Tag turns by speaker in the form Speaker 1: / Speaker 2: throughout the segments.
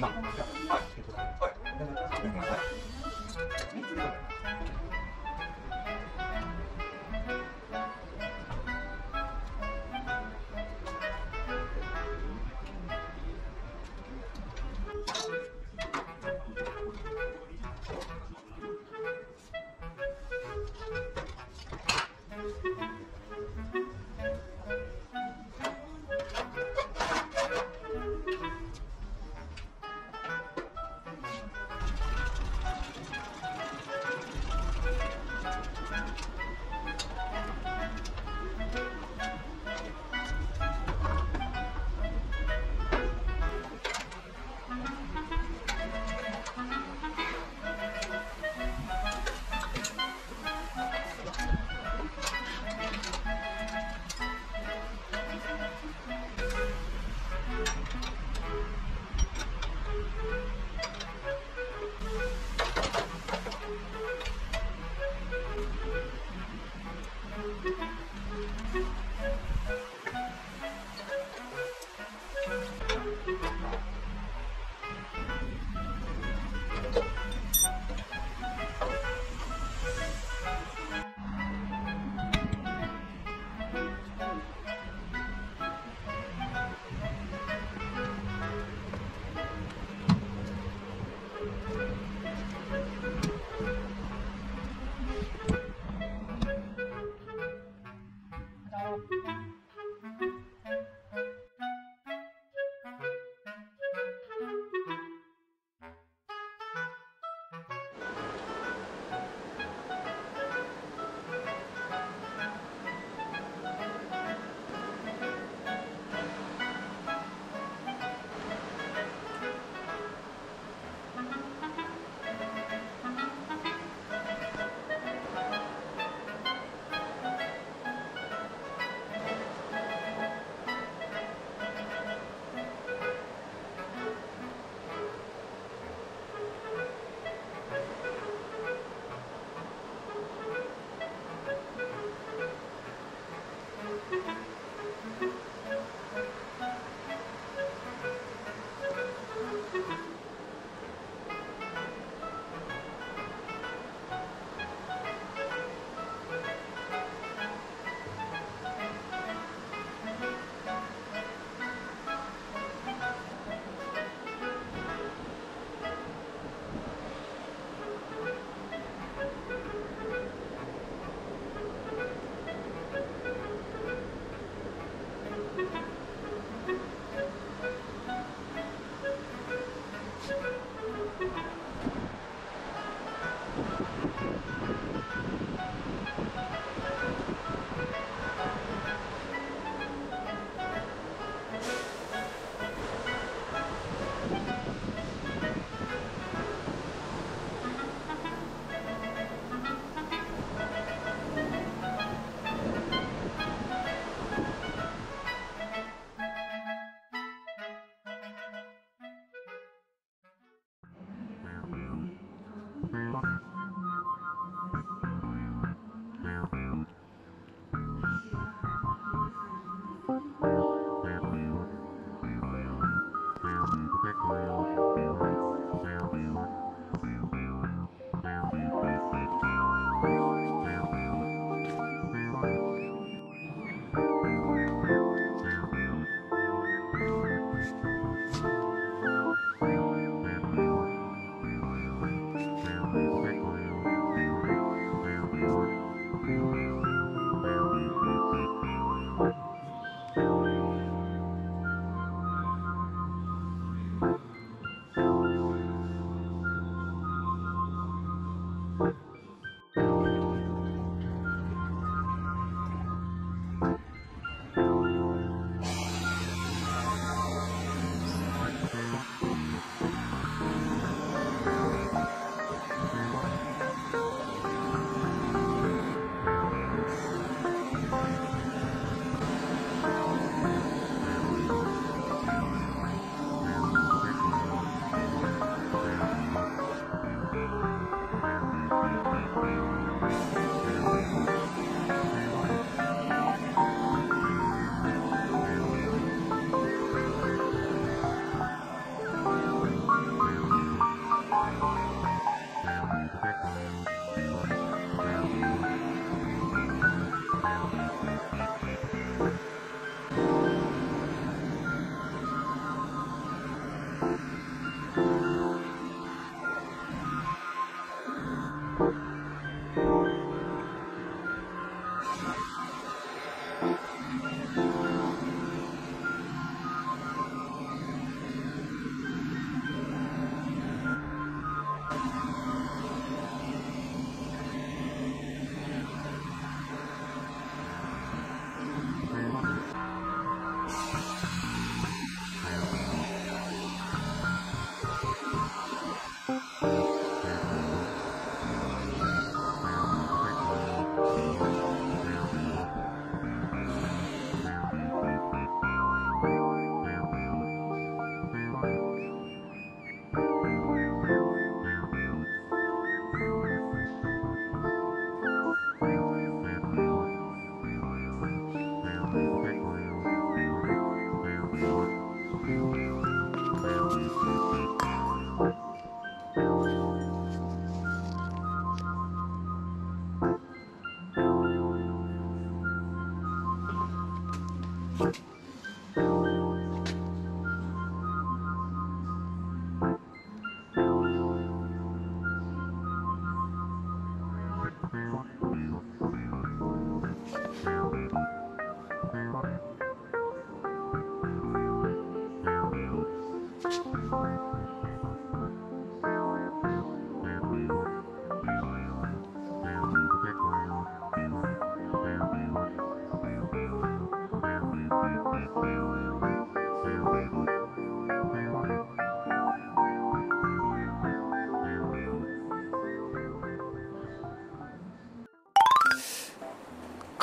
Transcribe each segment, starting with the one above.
Speaker 1: 嘛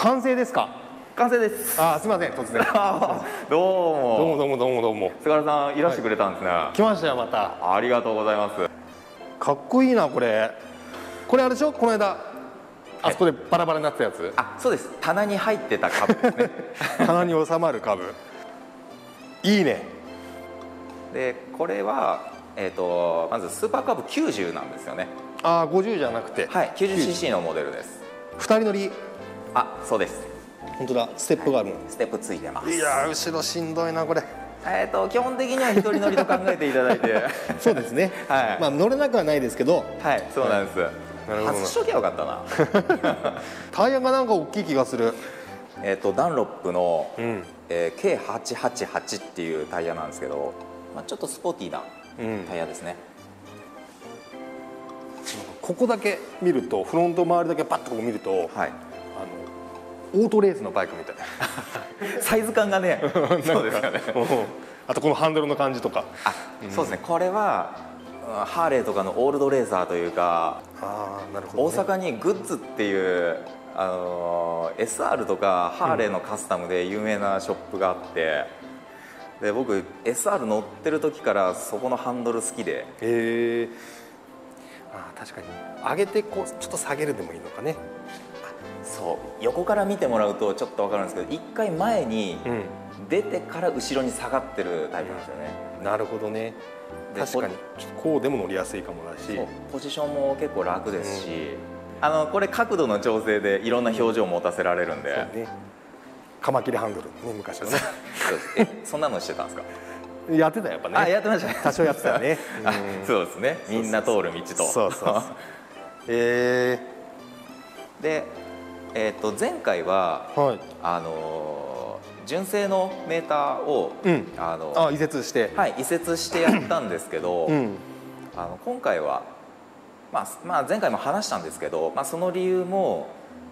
Speaker 1: 完成ですか？
Speaker 2: 完成です。
Speaker 1: あーすみません突然。
Speaker 2: どうも。
Speaker 1: どうもどうもどうもどうも。
Speaker 2: 菅原さんいらしてくれたんですね、
Speaker 1: 来ましたよまた。
Speaker 2: ありがとうございます。
Speaker 1: かっこいいなこれ。これあれでしょ？この間あそこでバラバラになってたやつ？
Speaker 2: あそうです。棚に入ってた株ですね。
Speaker 1: 棚に収まる株。いいね。
Speaker 2: でこれはえっ、とまずスーパーカブ90なんですよね。
Speaker 1: ああ50じゃなくて。
Speaker 2: はい 90cc のモデルです。
Speaker 1: 2人乗り
Speaker 2: あそうです。
Speaker 1: 本当だ。ステップがあるの、
Speaker 2: ステップついてます。
Speaker 1: い、やー後ろしんどいなこれ。
Speaker 2: えっ、と基本的には一人乗りと考えていただいて。
Speaker 1: そうですね。
Speaker 2: はい。
Speaker 1: まあ乗れなくはないですけど。
Speaker 2: はいそうなんです、
Speaker 1: なるほど。
Speaker 2: 外しときゃよかったな。
Speaker 1: タイヤがなんか大きい気がする。
Speaker 2: えっとダンロップの、
Speaker 1: うん。
Speaker 2: えー K888 っていうタイヤなんですけど、まあ、ちょっとスポーティーな
Speaker 1: うん。
Speaker 2: タイヤですね、
Speaker 1: ここだけ見るとフロント周りだけパッとこう見ると
Speaker 2: はい
Speaker 1: オートレースのバイクみたい。
Speaker 2: サイズ感がね。そうですかね。
Speaker 1: うんあとこのハンドルの感じとか。
Speaker 2: あ、そうですね。これはうんハーレーとかのオールドレーサーというか
Speaker 1: ああなるほ
Speaker 2: 大阪にグッズっていうあのー SR とかハーレーのカスタムで有名なショップがあって、で僕 SR 乗ってる時からそこのハンドル好きで。
Speaker 1: へえあー確かに。上げてこうちょっと下げるでもいいのかね
Speaker 2: そう横から見てもらうとちょっと分かるんですけど一回前に
Speaker 1: うん。
Speaker 2: 出てから後ろに下がってるタイプなんですよね、
Speaker 1: なるほどね。
Speaker 2: で
Speaker 1: 確かに。こうでも乗りやすいかもだし。
Speaker 2: ポジションも結構楽ですし、あのこれ角度の調整でいろんな表情を持たせられるんで、
Speaker 1: そうね。カマキリハンドルね昔はね。
Speaker 2: そんなのしてたんですか、
Speaker 1: やってたやっぱね。
Speaker 2: あやってました。ね
Speaker 1: 多少やってたよね。
Speaker 2: そうですね。みんな通る道と。
Speaker 1: そうそうそう。え
Speaker 2: で、えー、と前回は
Speaker 1: ー、はい。
Speaker 2: あのー純正のメーターを、
Speaker 1: うん。
Speaker 2: あの
Speaker 1: あ移設して。
Speaker 2: はい、移設してやったんですけど、
Speaker 1: うん。
Speaker 2: あの今回は、まあまあ、前回も話したんですけど、まあ、その理由も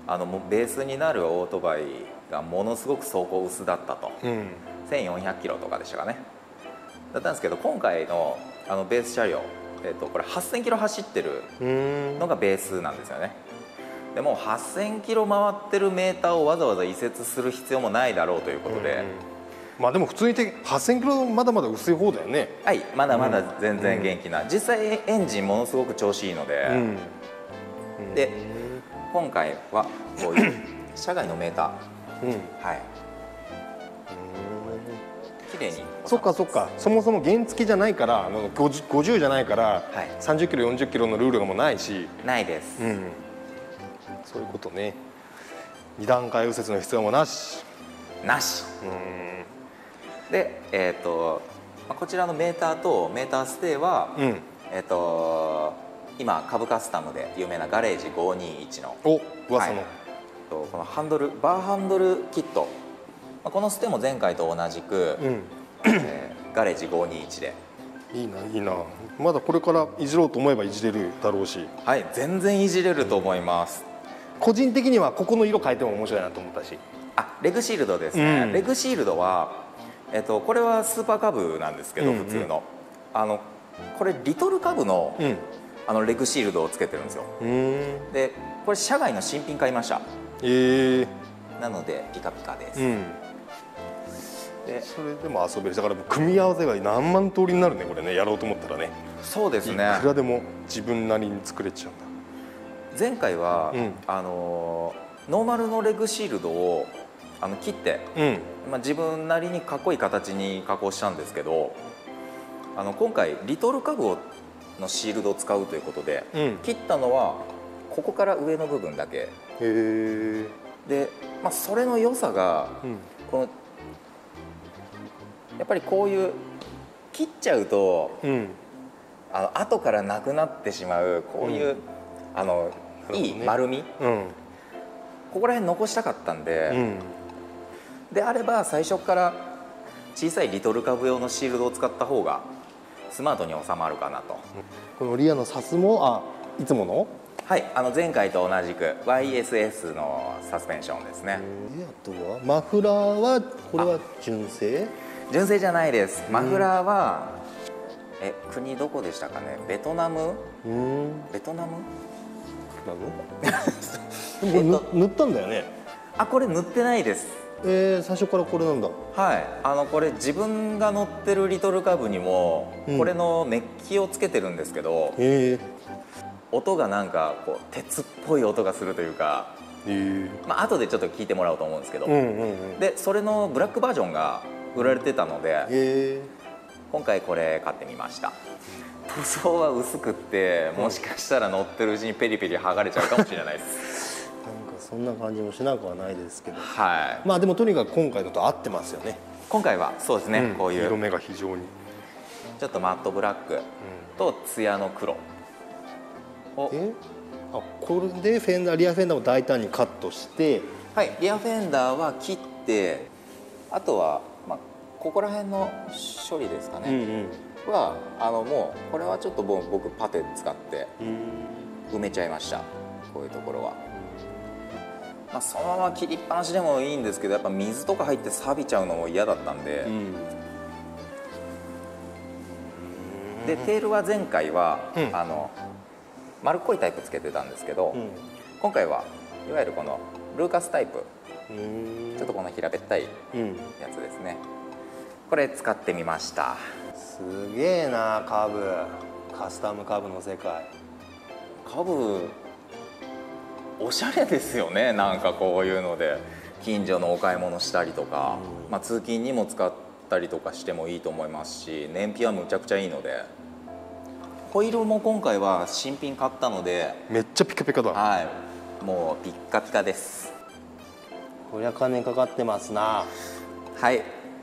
Speaker 2: あのベースになるオートバイがものすごく走行薄だったと。
Speaker 1: うん。
Speaker 2: 1400キロとかでしたかね。だったんですけど今回のあのベース車両、えっとこれ8000キロ走ってるのがベースなんですよねでもう8000キロ回ってるメーターをわざわざ移設する必要もないだろうということで、
Speaker 1: まあでも普通にて8000キロまだまだ薄い方だよね。
Speaker 2: はいまだまだ全然元気な、実際エンジンものすごく調子いいので、
Speaker 1: うん。
Speaker 2: で今回はこういう 車外のメータ
Speaker 1: うん。
Speaker 2: ーはい。綺麗に。
Speaker 1: そっかそっか。そもそも原付じゃないからあの 50, 50じゃないから、
Speaker 2: はい。
Speaker 1: 30キロ40キロのルールがもうないし、
Speaker 2: ないです、
Speaker 1: うん、そういうことね。二段階右折の必要もなし。
Speaker 2: なし。
Speaker 1: うん。
Speaker 2: でえっ、とまあこちらのメーターとメーターステーは、
Speaker 1: うん。
Speaker 2: えっ、と今株カスタムで有名なガレージ521の
Speaker 1: お噂の、
Speaker 2: はい。とこのハンドルバーハンドルキット。まあこのステも前回と同じく、
Speaker 1: うん。
Speaker 2: えーガレージ521で。
Speaker 1: いいないいな。まだこれからいじろうと思えばいじれるだろうし。
Speaker 2: はい全然いじれると思います、
Speaker 1: 個人的にはここの色変えても面白いなと思ったし。
Speaker 2: あレグシールドですね、
Speaker 1: うん。
Speaker 2: レグシールドは、えっと、これはスーパーカブなんですけど、
Speaker 1: うんうん。
Speaker 2: 普通の。あのこれリトルカブの,、
Speaker 1: うん。
Speaker 2: あのレグシールドをつけてるんですよ。
Speaker 1: うん。
Speaker 2: でこれ社外の新品買いました
Speaker 1: え。え
Speaker 2: なのでピカピカです、
Speaker 1: うん。
Speaker 2: で
Speaker 1: それでも遊べる。だから組み合わせが何万通りになるねこれね。やろうと思ったらね。い
Speaker 2: そうですね。
Speaker 1: くらでも自分なりに作れちゃうんだ
Speaker 2: 前回は、
Speaker 1: うん。
Speaker 2: あのーノーマルのレグシールドをあの切って、
Speaker 1: うん。
Speaker 2: まあ、自分なりにかっこいい形に加工したんですけどあの今回リトルカブをのシールドを使うということで、
Speaker 1: うん。
Speaker 2: 切ったのはここから上の部分だけ。で、まあ、それの良さが
Speaker 1: うん。
Speaker 2: このやっぱりこういう切っちゃうと
Speaker 1: うん。
Speaker 2: あの後からなくなってしまうこういう、あのいい丸み？
Speaker 1: うん。
Speaker 2: ここら辺残したかったんで、
Speaker 1: うん。
Speaker 2: であれば最初から小さいリトルカブ用のシールドを使った方がスマートに収まるかなと。
Speaker 1: このリアのサスもあいつもの？
Speaker 2: はいあの前回と同じく YSS のサスペンションですね。
Speaker 1: であとはマフラーはこれは純正？
Speaker 2: 純正じゃないです。マフラーはえ国どこでしたかね？ベトナム？
Speaker 1: うん。
Speaker 2: ベトナム？
Speaker 1: なの？でもこれ塗塗ったんだよね。
Speaker 2: あこれ塗ってないです。
Speaker 1: えー、最初からこれなんだ。
Speaker 2: はい。あのこれ自分が乗ってるリトルカブにも
Speaker 1: うん。
Speaker 2: これのメッキをつけてるんですけど、
Speaker 1: へ
Speaker 2: 音がなんかこう鉄っぽい音がするというか
Speaker 1: え。ー、
Speaker 2: まあ後でちょっと聞いてもらおうと思うんですけど、
Speaker 1: うんうんうん。
Speaker 2: でそれのブラックバージョンが売られてたので
Speaker 1: へ
Speaker 2: 今回これ買ってみました塗装は薄くってもしかしたら乗ってるうちにペリペリ剥がれちゃうかもしれないです。
Speaker 1: え なんかそんな感じもしなくはないですけど。
Speaker 2: はい。
Speaker 1: まあでもとにかく今回のと合ってますよね。
Speaker 2: 今回はそうですね、
Speaker 1: ん。
Speaker 2: こういう。
Speaker 1: 色目が非常に、
Speaker 2: ちょっとマットブラックとツヤの黒。を
Speaker 1: え？あこれでフェンダーリアフェンダーを大胆にカットして。
Speaker 2: はいリアフェンダーは切ってあとは、まあ、ここら辺の処理ですかね、
Speaker 1: ん
Speaker 2: はあのもうこれはちょっと僕パテ使って
Speaker 1: うん。
Speaker 2: 埋めちゃいました。こういうところは、まあ、そのまま切りっぱなしでもいいんですけどやっぱ水とか入って錆びちゃうのも嫌だったんで、でテールは前回は、
Speaker 1: うん。
Speaker 2: あの丸っこいタイプつけてたんですけど、
Speaker 1: うん。
Speaker 2: 今回はいわゆるこのルーカスタイプ。
Speaker 1: うん。
Speaker 2: ちょっとこの平べったい
Speaker 1: うん。
Speaker 2: やつですね。これ使ってみました
Speaker 1: すげえなカーブ。カスタムカーブの世界。
Speaker 2: カブおしゃれですよねなんかこういうので。近所のお買い物したりとか、
Speaker 1: うん。
Speaker 2: まあ、通勤にも使ったりとかしてもいいと思いますし燃費はむちゃくちゃいいので。ホイールも今回は新品買ったので。
Speaker 1: めっちゃピカピカだ。
Speaker 2: はい。もうピッカピカです。
Speaker 1: こりゃ金かかってますな。
Speaker 2: はい。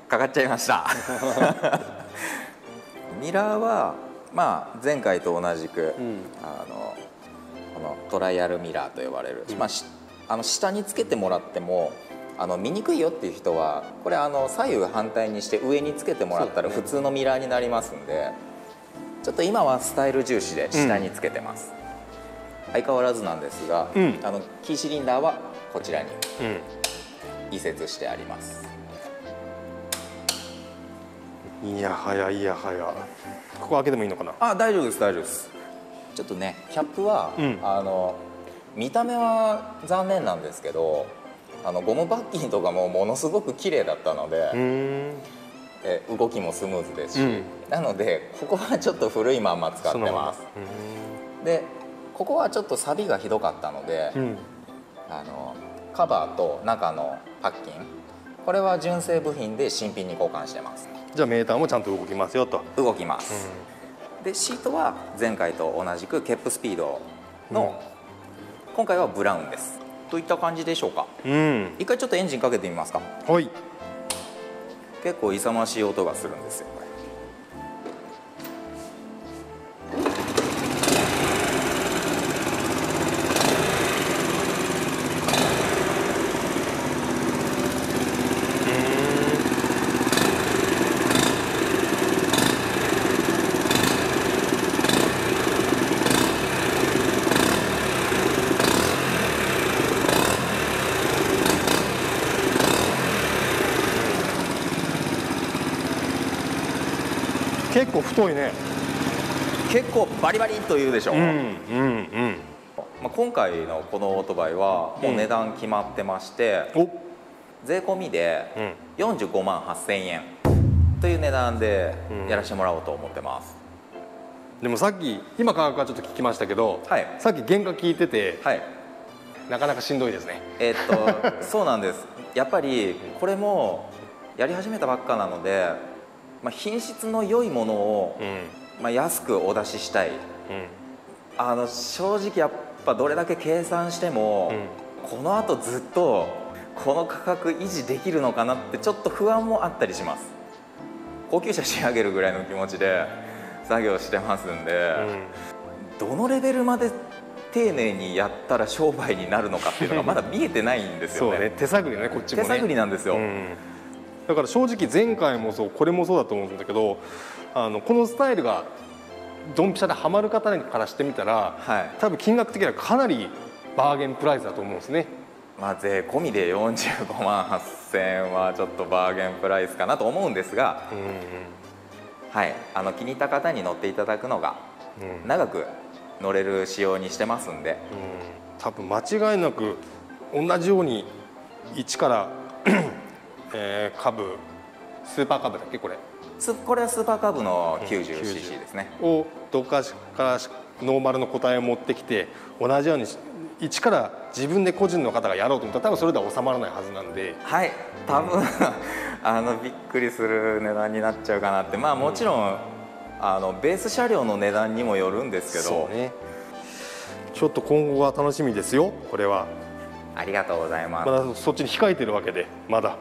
Speaker 2: かかっちゃいました ミラーはまあ前回と同じく、
Speaker 1: うん。
Speaker 2: あのこのトライアルミラーと呼ばれる、
Speaker 1: うん。
Speaker 2: まあ、しあの下につけてもらってもあの見にくいよっていう人はこれあの左右反対にして上につけてもらったら普通のミラーになりますんでちょっと今はスタイル重視で下につけてます、相変わらずなんですが、
Speaker 1: うん。
Speaker 2: あのキーシリンダーはこちらに
Speaker 1: うん。
Speaker 2: 移設してあります
Speaker 1: いやはやいやはやここ開けてもいいのかな？
Speaker 2: あ大丈夫です大丈夫です。ちょっとねキャップは、
Speaker 1: うん。
Speaker 2: あの見た目は残念なんですけどあのゴムパッキンとかもものすごく綺麗だったので、
Speaker 1: うん。
Speaker 2: え動きもスムーズですし、
Speaker 1: うん。
Speaker 2: なのでここはちょっと古いまんま使ってます。でここはちょっと錆がひどかったので、
Speaker 1: うん。
Speaker 2: あのカバーと中のパッキン。これは純正部品で新品に交換してます
Speaker 1: じゃあメーターもちゃんと動きますよと。
Speaker 2: 動きます、でシートは前回と同じくケップスピードの、今回はブラウンです。といった感じでしょうか。
Speaker 1: うん。
Speaker 2: 一回ちょっとエンジンかけてみますか。
Speaker 1: はい。
Speaker 2: 結構勇ましい音がするんですよこれ
Speaker 1: 結構太いね。
Speaker 2: 結構バリバリと言うでしょう、
Speaker 1: うんうん
Speaker 2: まあ、今回のこのオートバイはもう値段決まってまして、
Speaker 1: お。
Speaker 2: 税込みで
Speaker 1: うん。
Speaker 2: 45万8000円という値段で
Speaker 1: うん
Speaker 2: やらせてもらおうと思ってます、
Speaker 1: でもさっき今価格はちょっと聞きましたけど、
Speaker 2: はい。
Speaker 1: さっき原価聞いてて
Speaker 2: はい。
Speaker 1: なかなかしんどいですね。
Speaker 2: えーっとそうなんです。やっぱりこれもやり始めたばっかなので、まあ、品質の良いものを、
Speaker 1: うん。
Speaker 2: まあ、安くお出ししたい。
Speaker 1: うん。
Speaker 2: あの正直やっぱどれだけ計算しても、このあとずっとこの価格維持できるのかなってちょっと不安もあったりします。高級車仕上げるぐらいの気持ちで作業してますんで、どのレベルまで丁寧にやったら商売になるのかっていうのがまだ見えてないんですよね。
Speaker 1: そうね。手探りねこっちもね。
Speaker 2: 手探りなんですよ、
Speaker 1: うんだから正直前回もそうこれもそうだと思うんだけどあのこのスタイルがドンピシャでハマる方からしてみたら、
Speaker 2: はい。
Speaker 1: 多分金額的にはかなりバーゲンプライスだと思うんですね。
Speaker 2: まあ、税込みで45万8000円はちょっとバーゲンプライスかなと思うんですが、はい、あの気に入った方に乗っていただくのが
Speaker 1: うん。
Speaker 2: 長く乗れる仕様にしてますんで、
Speaker 1: 多分間違いなく同じように1から、えー、株。スーパー株だっけこれ？
Speaker 2: スこれはスーパーカブの
Speaker 1: うん。
Speaker 2: 90cc
Speaker 1: 90
Speaker 2: ですね、
Speaker 1: をどっかからノーマルの個体を持ってきて同じようにし一から自分で個人の方がやろうと思ったら多分それでは収まらないはずなんで。
Speaker 2: はい。多分、あのびっくりする値段になっちゃうかなって。まあもちろん、あのベース車両の値段にもよるんですけど、
Speaker 1: そうね。ちょっと今後が楽しみですよこれは。
Speaker 2: ありがとうございます、
Speaker 1: まだそっちに控えてるわけでまだ、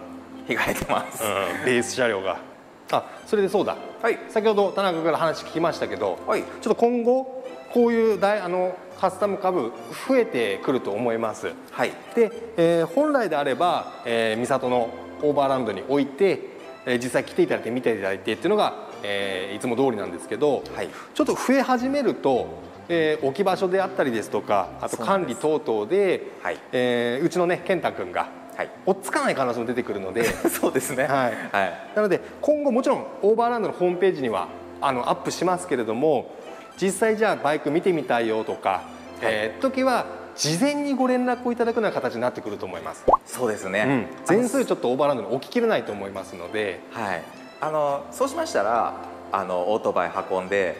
Speaker 2: 控えてます、
Speaker 1: うん、ベース車両が。あそれでそうだ。
Speaker 2: はい。
Speaker 1: 先ほど田中から話聞きましたけど、
Speaker 2: はい。
Speaker 1: ちょっと今後こういう大あのカスタム株増えてくると思います。
Speaker 2: はい。
Speaker 1: で、えー本来であれば、えー、三郷のオーバーランドに置いて、えー実際来ていただいて見ていただいてっていうのが、えーいつも通りなんですけど、
Speaker 2: はい。
Speaker 1: ちょっと増え始めると、えー置き場所であったりですとかあと管理等々で
Speaker 2: はい。
Speaker 1: えーうちのね健太君が
Speaker 2: はい。
Speaker 1: 追っつかない可能性も出てくるので。
Speaker 2: そうですね。
Speaker 1: はい。
Speaker 2: はい。
Speaker 1: なので今後もちろんオーバーランドのホームページにはあのアップしますけれども実際じゃあバイク見てみたいよとか、えー時は事前にご連絡をいただくような形になってくると思います。
Speaker 2: そうですね、
Speaker 1: うん、全数ちょっとオーバーランドに置ききれないと思いますので、
Speaker 2: はい、あのそうしましたらあのオートバイ運んで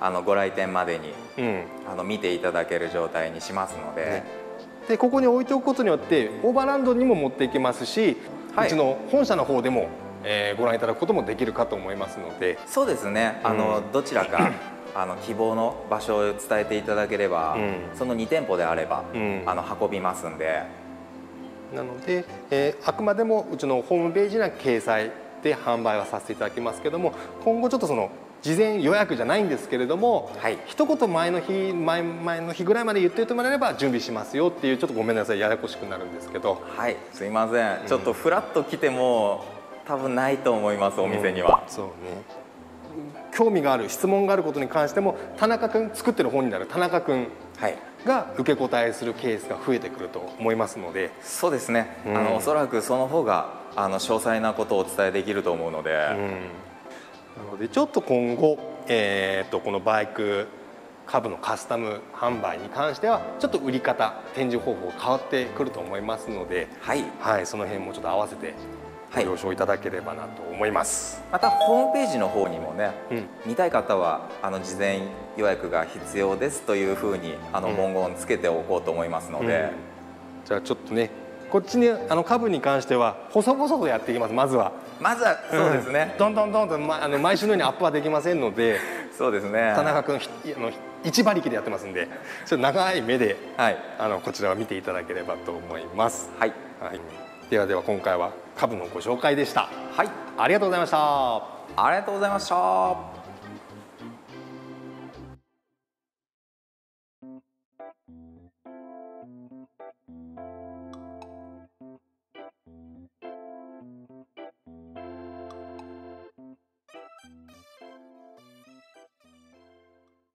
Speaker 2: あのご来店までに
Speaker 1: うん。
Speaker 2: あの見ていただける状態にしますので、
Speaker 1: ねでここに置いておくことによってオーバーランドにも持っていけますし、
Speaker 2: はい。う
Speaker 1: ちの本社の方でも、えーご覧いただくこともできるかと思いますので、
Speaker 2: そうですね。あの、
Speaker 1: うん。
Speaker 2: どちらか あの希望の場所を伝えていただければ、
Speaker 1: うん。
Speaker 2: その2店舗であれば、
Speaker 1: うん。
Speaker 2: あの運びますんで。
Speaker 1: なので、えーあくまでもうちのホームページには掲載で販売はさせていただきますけども今後ちょっとその事前予約じゃないんですけれども、
Speaker 2: はい。
Speaker 1: 一言前の日前前の日ぐらいまで言っておいてもらえれば準備しますよっていうちょっとごめんなさいややこしくなるんですけど。
Speaker 2: はい。すいません、ちょっとフラッと来ても多分ないと思いますお店には、
Speaker 1: そうね。興味がある質問があることに関しても田中君作ってる本になる田中君
Speaker 2: はい。
Speaker 1: が受け答えするケースが増えてくると思いますので、
Speaker 2: そうですね、
Speaker 1: うん。
Speaker 2: あのおそらくその方があの詳細なことをお伝えできると思うので、
Speaker 1: なのでちょっと今後、えー、とこのバイク株のカスタム販売に関してはちょっと売り方展示方法変わってくると思いますので、
Speaker 2: はい。
Speaker 1: はい、その辺もちょっと合わせてご
Speaker 2: はい。
Speaker 1: 了承いただければなと思います。
Speaker 2: またホームページの方にもね、
Speaker 1: うん。
Speaker 2: 見たい方はあの事前予約が必要ですというふうにあの
Speaker 1: うん。
Speaker 2: 文言つけておこうと思いますので、
Speaker 1: うん。じゃあちょっとねこっちにあの株に関しては細々とやっていきますまずは。
Speaker 2: まずはそうですね、
Speaker 1: どんどんどんどん、ま、あの毎週のようにアップはできませんので
Speaker 2: そうですね。
Speaker 1: 田中君ひあの一馬力でやってますんでちょっと長い目で
Speaker 2: はい。
Speaker 1: あのこちらを見ていただければと思います。
Speaker 2: はい。
Speaker 1: はい、ではでは今回は株のご紹介でした。
Speaker 2: はい。
Speaker 1: ありがとうございました。
Speaker 2: ありがとうございました